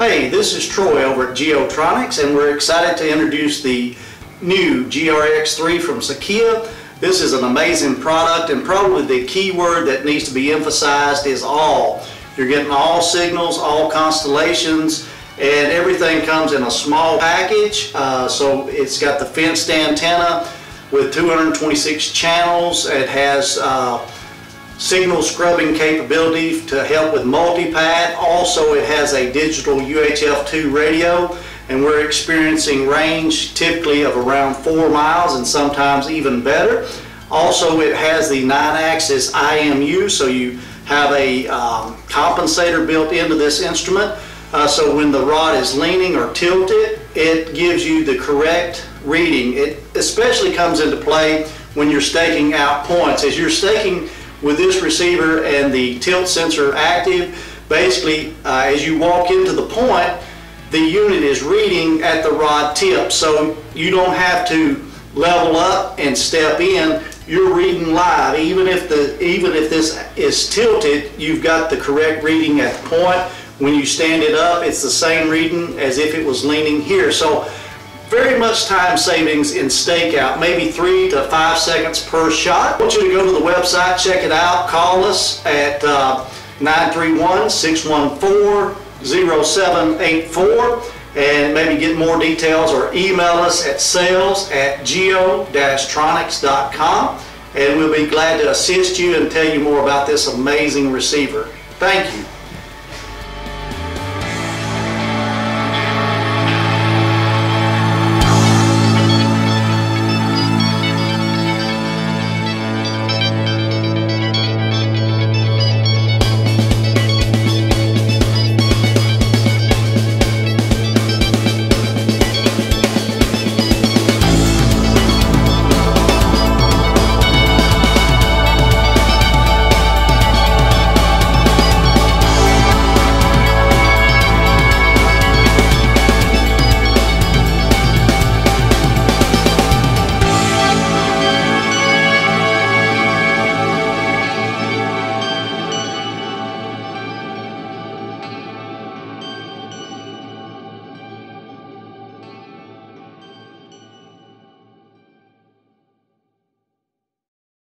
Hey, this is Troy over at Geotronics and we're excited to introduce the new GRX3 from Sokkia. This is an amazing product and probably the key word that needs to be emphasized is all. You're getting all signals, all constellations, and everything comes in a small package. Uh, so it's got the fenced antenna with 226 channels. It has uh, signal scrubbing capability to help with multipath. Also, it has a digital UHF-2 radio, and we're experiencing range typically of around four miles and sometimes even better. Also, it has the nine-axis IMU, so you have a um, compensator built into this instrument. Uh, so when the rod is leaning or tilted, it gives you the correct reading. It especially comes into play when you're staking out points. As you're staking with this receiver and the tilt sensor active, basically uh, as you walk into the point, the unit is reading at the rod tip. So you don't have to level up and step in. You're reading live. Even if the even if this is tilted, you've got the correct reading at the point when you stand it up, it's the same reading as if it was leaning here. So very much time savings in stakeout, maybe three to five seconds per shot. I want you to go to the website, check it out, call us at uh, 931-614-0784 and maybe get more details or email us at sales at geo-tronics.com and we'll be glad to assist you and tell you more about this amazing receiver. Thank you.